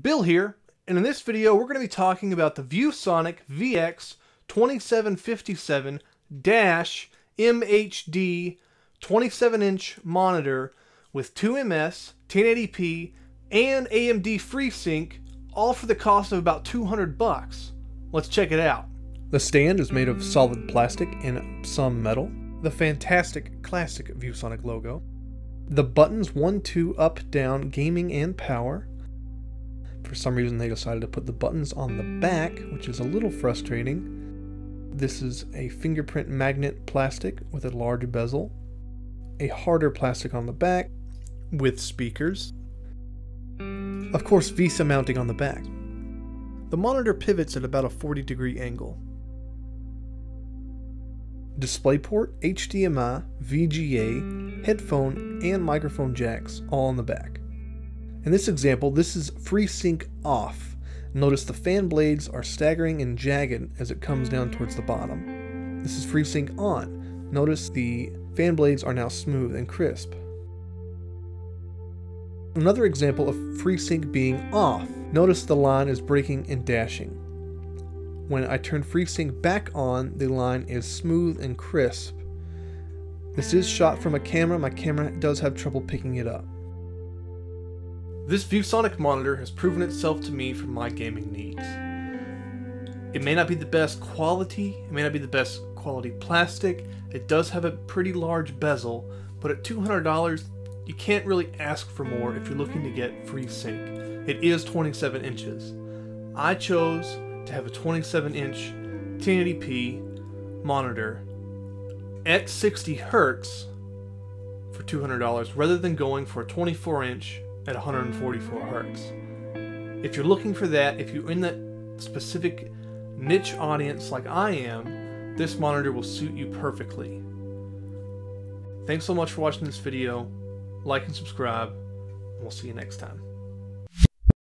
Bill here, and in this video we're going to be talking about the ViewSonic VX 2757-MHD 27-inch monitor with 2MS, 1080p, and AMD FreeSync, all for the cost of about 200 bucks. Let's check it out. The stand is made of solid plastic and some metal. The fantastic classic ViewSonic logo. The buttons 1, 2, up, down, gaming, and power. For some reason, they decided to put the buttons on the back, which is a little frustrating. This is a fingerprint magnet plastic with a large bezel, a harder plastic on the back with speakers. Of course, VESA mounting on the back. The monitor pivots at about a 40 degree angle. DisplayPort, HDMI, VGA, headphone, and microphone jacks all on the back. In this example, this is FreeSync off. Notice the fan blades are staggering and jagged as it comes down towards the bottom. This is FreeSync on. Notice the fan blades are now smooth and crisp. Another example of FreeSync being off. Notice the line is breaking and dashing. When I turn FreeSync back on, the line is smooth and crisp. This is shot from a camera. My camera does have trouble picking it up. This ViewSonic monitor has proven itself to me for my gaming needs. It may not be the best quality, it may not be the best quality plastic, it does have a pretty large bezel, but at $200, you can't really ask for more if you're looking to get FreeSync. It is 27 inches. I chose to have a 27 inch 1080p monitor at 60 hertz for $200 rather than going for a 24 inch at 144 hertz. If you're looking for that, if you're in that specific niche audience like I am, this monitor will suit you perfectly. Thanks so much for watching this video. Like and subscribe, and we'll see you next time.